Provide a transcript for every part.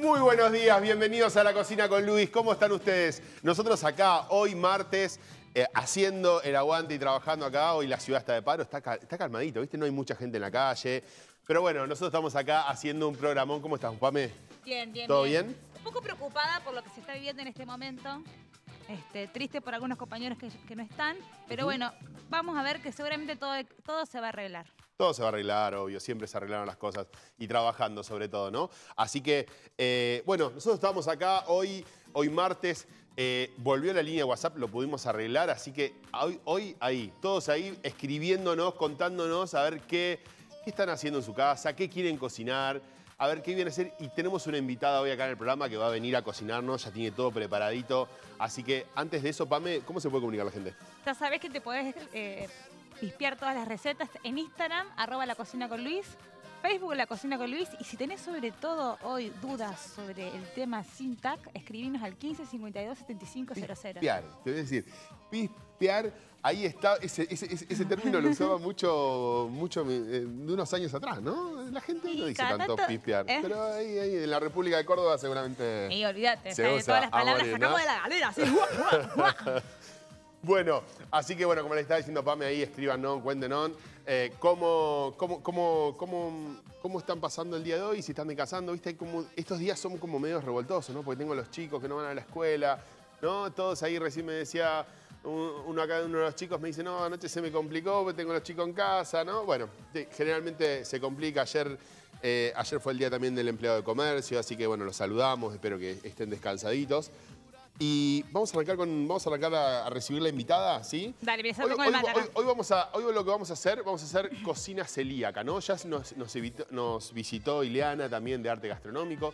Muy buenos días, bienvenidos a la cocina con Luis. ¿Cómo están ustedes? Nosotros acá, hoy martes, eh, haciendo el aguante y trabajando acá. Hoy la ciudad está de paro, está, está calmadito, ¿viste? No hay mucha gente en la calle. Pero bueno, nosotros estamos acá haciendo un programón. ¿Cómo estás, Pame? Bien, bien. ¿Todo bien? Un poco preocupada por lo que se está viviendo en este momento. Este, triste por algunos compañeros que, no están. Pero bueno, vamos a ver que seguramente todo, todo se va a arreglar. Todo se va a arreglar, obvio, siempre se arreglaron las cosas y trabajando sobre todo, ¿no? Así que, eh, bueno, nosotros estamos acá hoy, hoy martes, eh, volvió la línea de WhatsApp, lo pudimos arreglar, así que hoy, ahí, todos ahí escribiéndonos, contándonos a ver qué, qué están haciendo en su casa, qué quieren cocinar, a ver qué viene a hacer. Y tenemos una invitada hoy acá en el programa que va a venir a cocinarnos, ya tiene todo preparadito. Así que antes de eso, Pame, ¿cómo se puede comunicar la gente? Ya sabes que te puedes eh, pispear todas las recetas en Instagram, arroba la cocina con Luis, Facebook La Cocina con Luis. Y si tenés sobre todo hoy dudas sobre el tema Sintac, escribinos al 15 52 75 00. Pispear, te voy a decir, pispear, ahí está, ese, término lo usaba mucho, mucho eh, de unos años atrás, ¿no? La gente no dice tanto, pispear. ¿eh? Pero ahí, ahí, en la República de Córdoba seguramente. Y olvídate, todas las palabras sacamos de la galera, así. Bueno, así que bueno, como le estaba diciendo Pame ahí, escríbanos, cuéntenos eh, cómo, cómo, cómo, cómo, están pasando el día de hoy, si están casando, viste, estos días son como medio revoltosos, ¿no? Porque tengo los chicos que no van a la escuela, ¿no? Todos ahí recién me decía, uno acá, uno de los chicos me dice, no, anoche se me complicó, porque tengo los chicos en casa, ¿no? Bueno, generalmente se complica. Ayer, eh, ayer fue el día también del empleado de comercio, así que bueno, los saludamos, espero que estén descansaditos. Y vamos a arrancar con, vamos a arrancar a, recibir la invitada, ¿sí? Dale, hoy, hoy, hoy, hoy, vamos a, hoy lo que vamos a hacer, vamos a hacer cocina celíaca, ¿no? Ya nos, nos, visitó Ileana también de arte gastronómico.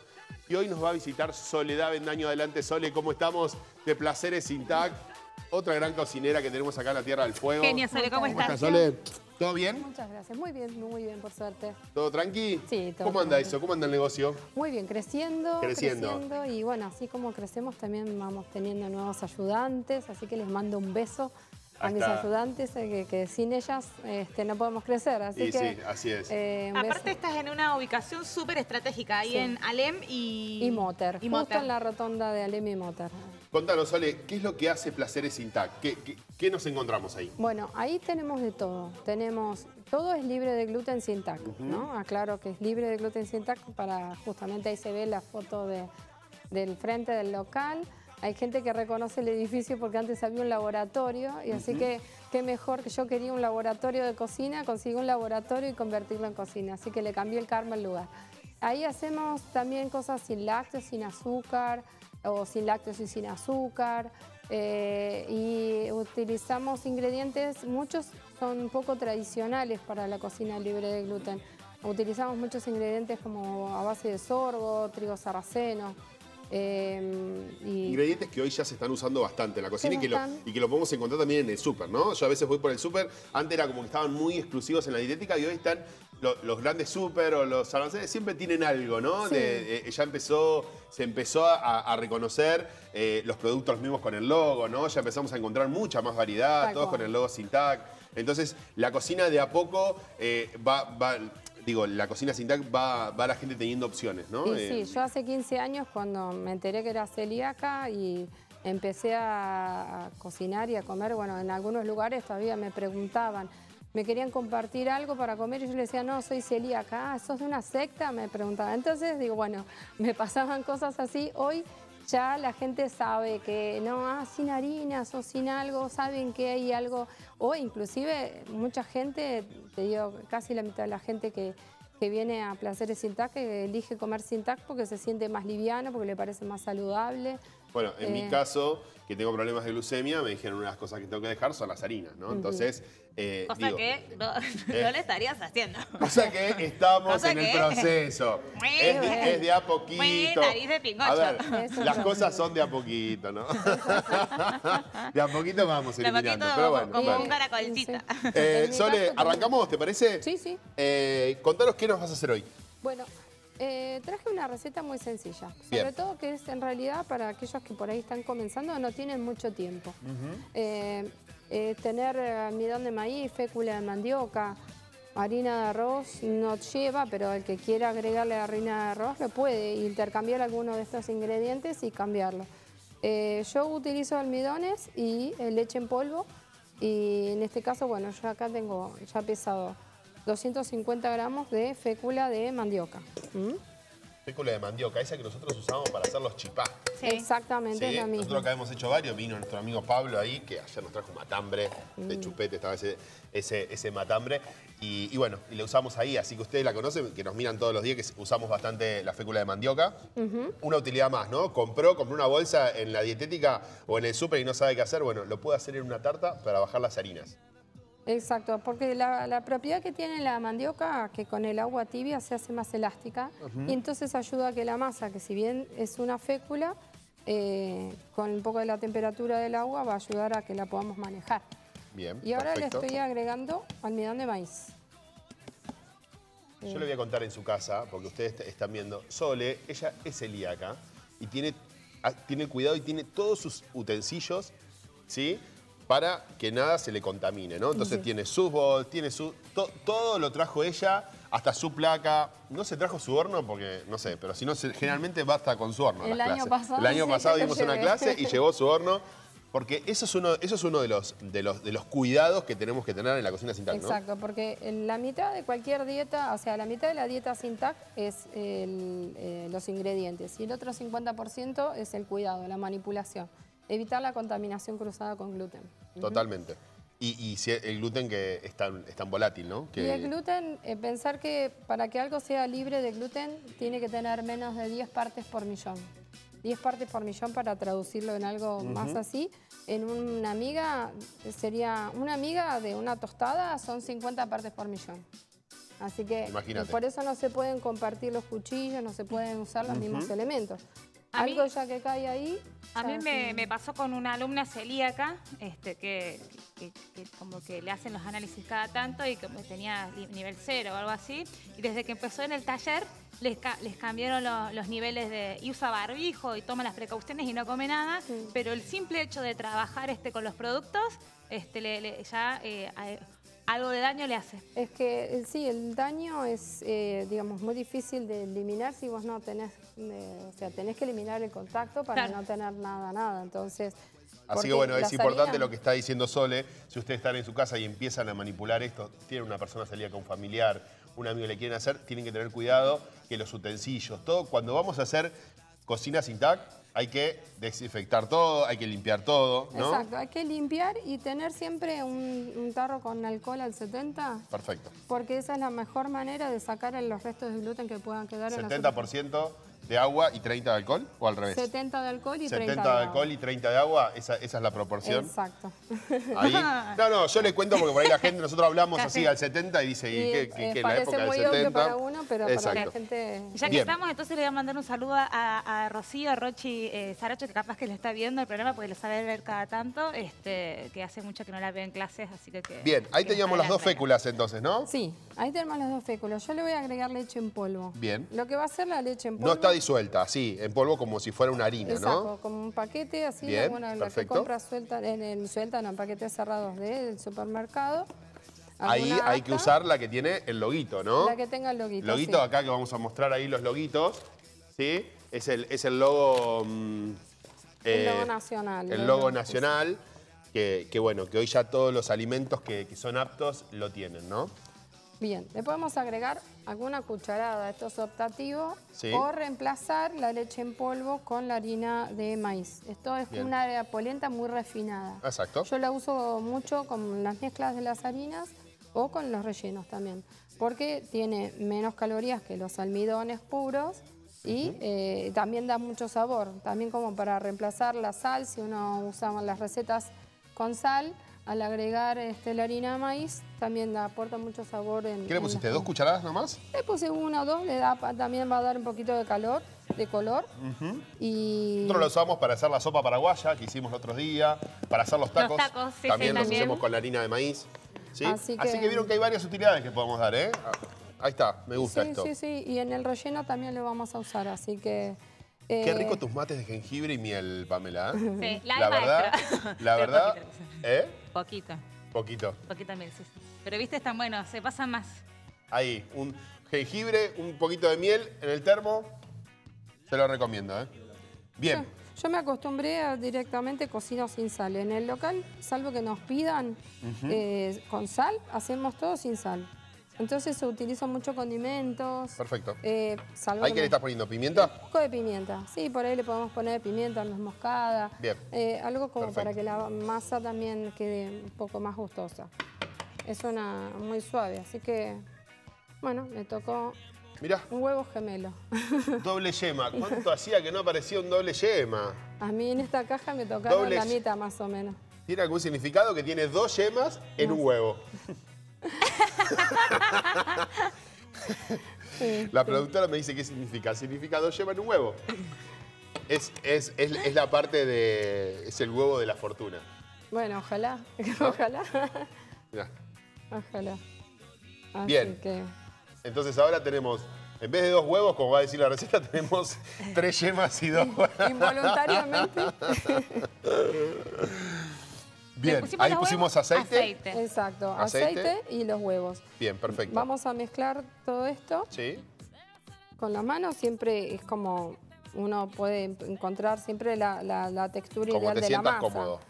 Y hoy nos va a visitar Soledad Vendaño. Adelante, Sole, ¿cómo estamos? De Placeres Intac. Otra gran cocinera que tenemos acá en la Tierra del Fuego. Genia, Sole, ¿cómo, ¿Cómo estás? Sole? ¿Todo bien? Muchas gracias. Muy bien, muy bien, por suerte. ¿Todo tranqui? Sí, todo ¿Cómo anda eso? ¿Cómo anda el negocio? Muy bien, creciendo, creciendo. creciendo. Y bueno, así como crecemos, también vamos teniendo nuevos ayudantes. Así que les mando un beso a mis ayudantes, eh, que, sin ellas este, no podemos crecer. Así que, sí, así es. Eh, Aparte estás en una ubicación súper estratégica, ahí en Alem y... Y Motor, justo en la rotonda de Alem y Motor. Contanos, Ale, ¿qué es lo que hace Placeres Intact? ¿Qué, qué, nos encontramos ahí? Bueno, ahí tenemos de todo. Tenemos, todo es libre de gluten sin tac, ¿no? Aclaro que es libre de gluten sin tac para, justamente ahí se ve la foto de, del frente del local. Hay gente que reconoce el edificio porque antes había un laboratorio y así que qué mejor que yo quería un laboratorio de cocina, conseguí un laboratorio y convertirlo en cocina, así que le cambié el karma al lugar. Ahí hacemos también cosas sin lácteos, sin azúcar o sin lácteos y sin azúcar eh, y utilizamos ingredientes, muchos son poco tradicionales para la cocina libre de gluten. Utilizamos muchos ingredientes como a base de sorgo, trigo sarraceno, Em, Ingredientes que hoy ya se están usando bastante en la cocina y que, lo, y que, lo, podemos encontrar también en el súper, ¿no? Yo a veces voy por el súper, antes era como que estaban muy exclusivos en la dietética y hoy están los grandes súper o los almacenes, siempre tienen algo, ¿no? Eh, ya empezó, se empezó a, reconocer eh, los productos mismos con el logo, ¿no? Ya empezamos a encontrar mucha más variedad, todos con el logo Sintac. Entonces, la cocina de a poco eh, va, va digo, la cocina sin va, va la gente teniendo opciones, ¿no? Sí, sí, eh, yo hace 15 años cuando me enteré que era celíaca y empecé a, cocinar y a comer, bueno, en algunos lugares todavía me preguntaban, me querían compartir algo para comer y yo les decía, no, soy celíaca, ah, ¿sos de una secta? Me preguntaban. Entonces, digo, bueno, me pasaban cosas así. Hoy ya la gente sabe que no, ah, sin harinas o sin algo, saben que hay algo, o inclusive mucha gente, te digo, casi la mitad de la gente que, que viene a Placeres Sin que elige comer sin porque se siente más liviano, porque le parece más saludable. Bueno, en mi eh, caso, que tengo problemas de glucemia, me dijeron una de las cosas que tengo que dejar son las harinas, ¿no? Entonces, eh, cosa que eh, no, le estarías haciendo. Cosa que estamos en el proceso. es, de, a poquito. nariz de A ver, las cosas son de a poquito, ¿no? de a poquito vamos eliminando. pero bueno, como un caracolcita. Sole, ¿arrancamos, te parece? Sí, sí. contanos qué nos vas a hacer hoy. Bueno, eh, traje una receta muy sencilla, sobre todo que es en realidad para aquellos que por ahí están comenzando no tienen mucho tiempo. Eh, eh, tener almidón de maíz, fécula de mandioca, harina de arroz no lleva, pero el que quiera agregarle harina de arroz le puede intercambiar alguno de estos ingredientes y cambiarlo. Yo utilizo almidones y leche en polvo y en este caso, bueno, yo acá tengo ya pesado 250 gramos de fécula de mandioca. ¿Mm? Fécula de mandioca, esa que nosotros usamos para hacer los chipá. Sí. Exactamente, Sí, es la nosotros misma. acá hemos hecho varios, vino nuestro amigo Pablo ahí, que ayer nos trajo un matambre Mm. de chupete, estaba ese, ese, ese matambre. Y, y bueno, y la usamos ahí, así que ustedes la conocen, que nos miran todos los días, que usamos bastante la fécula de mandioca. Una utilidad más, ¿no? Compró, compró una bolsa en la dietética o en el súper y no sabe qué hacer, bueno, lo puede hacer en una tarta para bajar las harinas. Exacto, porque la, la propiedad que tiene la mandioca, que con el agua tibia se hace más elástica, y entonces ayuda a que la masa, que si bien es una fécula, eh, con un poco de la temperatura del agua va a ayudar a que la podamos manejar. Bien, Y ahora perfecto. le estoy agregando almidón de maíz. Yo le voy a contar en su casa, porque ustedes te- están viendo, Sole, ella es celíaca y tiene, ah, tiene cuidado y tiene todos sus utensilios, ¿sí? Para que nada se le contamine, ¿no? Entonces Sí. tiene sus bols, tiene su... to- todo lo trajo ella, hasta su placa. No se trajo su horno porque, no sé, pero si no, se- generalmente basta con su horno. El las año clases. pasado El año pasado dimos una clase y llevó su horno. Porque eso es uno, eso es uno de, los, de, los, de los cuidados que tenemos que tener en la cocina sin tac, ¿no? Exacto, porque la mitad de cualquier dieta, o sea, la mitad de la dieta sin TAC es el, eh, los ingredientes y el otro 50% es el cuidado, la manipulación. Evitar la contaminación cruzada con gluten. Totalmente. Y, y si el gluten que es tan, es tan volátil, ¿no? Que, Y el gluten, eh, pensar que para que algo sea libre de gluten tiene que tener menos de 10 partes por millón. 10 partes por millón para traducirlo en algo más así. En una miga sería una miga de una tostada son 50 partes por millón. Así que Imagínate. por eso no se pueden compartir los cuchillos, no se pueden usar los mismos elementos. A mí- algo ya que cae ahí. A mí me, pasó con una alumna celíaca, este, que, que- que como que le hacen los análisis cada tanto y como tenía nivel cero o algo así. Y desde que empezó en el taller, les, ca- les cambiaron lo- los niveles de... Y usa barbijo y toma las precauciones y no come nada. Sí. Pero el simple hecho de trabajar este, con los productos, este, le- le- ya eh, algo de daño le hace. Es que eh, sí, el daño es, eh, digamos, muy difícil de eliminar si vos no tenés, eh, o sea, tenés que eliminar el contacto para Claro. no tener nada, nada. Entonces, Así que bueno, es importante lo que está diciendo Sole. Si ustedes están en su casa y empiezan a manipular esto, tienen una persona celíaca, un familiar, un amigo le quieren hacer, tienen que tener cuidado que los utensilios, todo, cuando vamos a hacer cocina sin tac, hay que desinfectar todo, hay que limpiar todo, ¿no? Exacto, hay que limpiar y tener siempre un, un tarro con alcohol al 70, Perfecto. porque esa es la mejor manera de sacar los restos de gluten que puedan quedar en la superficie. 70% de agua y 30 de alcohol, o al revés. 70 de alcohol y 70 30 de agua. alcohol y 30 de agua, esa, esa es la proporción. Exacto. Ahí. No, no, yo le cuento porque por ahí la gente, nosotros hablamos así al 70 y dice, ¿y, Y, qué, qué- qué en la parece época del muy 70? obvio para uno, pero para Exacto. la gente... Ya que Bien. estamos, entonces le voy a mandar un saludo a, a Rocío, a Rochi eh, Saracho, que capaz que le está viendo el programa porque lo sabe ver cada tanto, este, que hace mucho que no la veo en clases, así que... que- Bien, ahí que teníamos las dos féculas entonces, ¿no? Sí, ahí tenemos los dos féculos. Yo le voy a agregar leche en polvo. Bien. Lo que va a hacer la leche en polvo... No está disuelta, así, en polvo como si fuera una harina, Exacto, ¿no? como un paquete así, Bien, bueno, la que compras suelta, en el suelta, no, en paquetes cerrados del supermercado. Ahí hay que usar la que tiene el loguito, ¿no? La que tenga el loguito, Loguito sí. acá que vamos a mostrar ahí los loguitos, ¿sí? Es el, es el logo... mm, El eh, logo nacional. El logo logo, nacional, que, que bueno, que hoy ya todos los alimentos que, que son aptos lo tienen, ¿no? Bien, le podemos agregar alguna cucharada, esto es optativo, Sí. o reemplazar la leche en polvo con la harina de maíz. Esto es Bien. una polenta muy refinada. Exacto. Yo la uso mucho con las mezclas de las harinas o con los rellenos también, porque tiene menos calorías que los almidones puros y eh, también da mucho sabor. También como para reemplazar la sal, si uno usa las recetas con sal, al agregar este, la harina de maíz, también da- aporta mucho sabor. En, ¿Qué le pusiste? ¿Dos cucharadas nomás? le puse uno o dos, le da, también va a dar un poquito de calor, de color. Y Nosotros lo usamos para hacer la sopa paraguaya que hicimos el otro día, para hacer los tacos. tacos, sí, sí, también los también. hacemos con la harina de maís. ¿sí? Así Así, que- vieron que hay varias utilidades que podemos dar, ¿eh? Ah, Ahí está, me gusta sí, esto. sí, sí, y en el relleno también lo vamos a usar, así que... Qué eh, rico tus mates de jengibre y miel, Pamela. ¿eh? Sí, la, la verdad, la verdad, ¿eh? Poquito, Poquito. poquito mil, sí, sí. Pero viste, están buenos, se pasan más. Ahí, un jengibre, un poquito de miel en el termo. Se lo recomiendo, ¿eh? Bien. Yo, yo me acostumbré a directamente cocino sin sal. En el local, salvo que nos pidan eh, con sal, hacemos todo sin sal. Entonces se utilizan muchos condimentos. Perfecto. Eh, salvo ¿Ahí que qué le estás poniendo? ¿Pimienta? Un poco de pimienta. Sí, por ahí le podemos poner pimienta, nuez moscada. Bien. Eh, algo como Perfecto. para que la masa también quede un poco más gustosa. Es una muy suave, así que, bueno, me tocó Mirá, un huevo gemelo. doble yema. ¿Cuánto hacía que no aparecía un doble yema? A mí en esta caja me Doble- la mitad más o menos. ¿Tiene algún significado que tiene dos yemas en un huevo? La productora me dice qué significa. Significa dos yemas en un huevo. Es, es, es, es la parte de... es el huevo de la fortuna. Bueno, ojalá, ojalá, Mirá. ojalá. Así Bien. que, Entonces ahora tenemos, en vez de dos huevos, como va a decir la receta, tenemos tres yemas y dos huevos. involuntariamente, Bien, pusimos ahí pusimos aceite. aceite. exacto, Aceite. aceite y los huevos. Bien, perfecto. Vamos a mezclar todo esto Sí, con la mano, siempre es como uno puede encontrar siempre la, la- la textura como ideal te de la sientas masa. cómodo.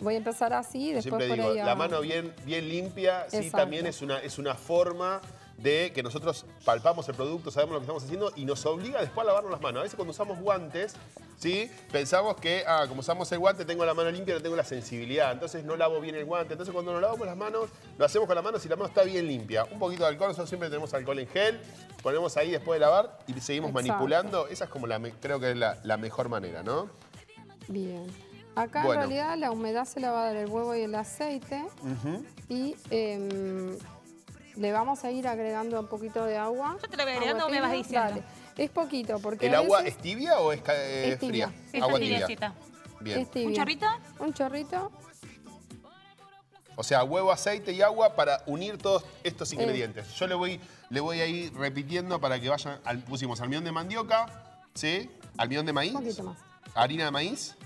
Voy a empezar así, después siempre por digo, ahí a- la mano bien, bien limpia, sí, también es una, es una forma de que nosotros palpamos el producto, sabemos lo que estamos haciendo y nos obliga después a lavarnos las manos. A veces cuando usamos guantes, ¿sí? pensamos que, ah, como usamos el guante, tengo la mano limpia, no tengo la sensibilidad, entonces no lavo bien el guante. Entonces cuando nos lavamos las manos, lo hacemos con la mano si la mano está bien limpia. Un poquito de alcohol, nosotros siempre tenemos alcohol en gel, ponemos ahí después de lavar y seguimos Exacto. manipulando. Esa es como la, creo que es la, la mejor manera, ¿no? Bien. Acá Bueno. en realidad la humedad se la va a dar el huevo y el aceite y em, le vamos a ir agregando un poquito de agua. Yo te lo voy agregando, me vas diciendo. Dale. Es poquito porque ¿El a agua es tibia o es, eh, Es tibia. fría? Sí, agua está tibia. tibiecita. Bien. es tibia. ¿Un chorrito? Un chorrito. O sea, huevo, aceite y agua para unir todos estos Eh. ingredientes. Yo le voy, le voy a ir repitiendo para que vayan. al- pusimos almidón de mandioca, ¿sí? Almidón de maíz. Un poquito más. Harina de maíz.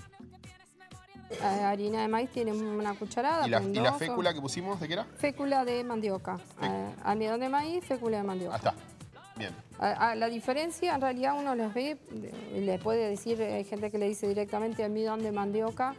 Eh, harina de maíz tiene una cucharada. Y la, y la fécula que pusimos, ¿de qué era? Fécula de mandioca. Eh, almidón de maíz, fécula de mandioca. Ah, está. Bien. A- a la diferencia, en realidad uno los ve, y le puede decir, hay gente que le dice directamente almidón de mandioca,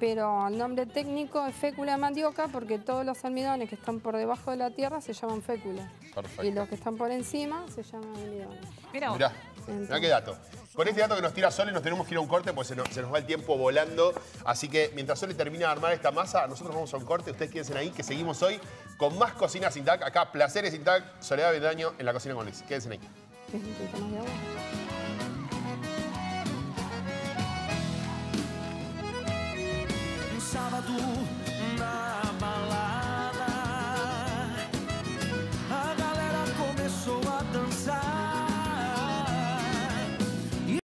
pero el nombre técnico es fécula de mandioca porque todos los almidones que están por debajo de la tierra se llaman fécula. Perfecto. Y los que están por encima se llaman almidones. Mira. Mirá, mirá qué dato. Con este dato que nos tira Sole nos tenemos que ir a un corte porque se nos, va el tiempo volando. Así que mientras Sole termina de armar esta masa, nosotros vamos a un corte. Ustedes quédense ahí que seguimos hoy con más Cocina Sin Tac. Acá, Placeres Sin Tac, Soledad Bendaño en la Cocina con Luis. Quédense ahí.